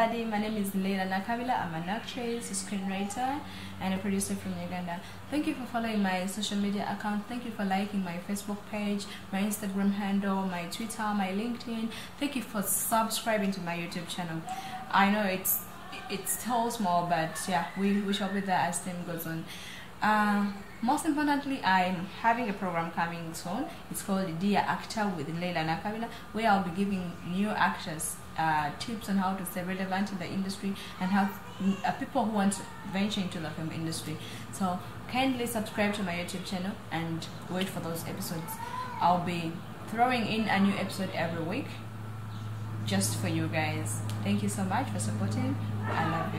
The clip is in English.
everybody. My name is Leilah Nakabira. I'm an actress, a screenwriter, and a producer from Uganda. Thank you for following my social media account. Thank you for liking my Facebook page, my Instagram handle, my Twitter, my LinkedIn. Thank you for subscribing to my YouTube channel. I know it's it's still small, but yeah, we, we shall be there as time goes on. Uh, most importantly, I'm having a program coming soon. It's called Dear Actor with Leilah Nakabira, where I'll be giving new actors uh, tips on how to stay relevant in the industry and how uh, people who want to venture into the film industry. So kindly subscribe to my YouTube channel and wait for those episodes. I'll be throwing in a new episode every week just for you guys. Thank you so much for supporting. I love.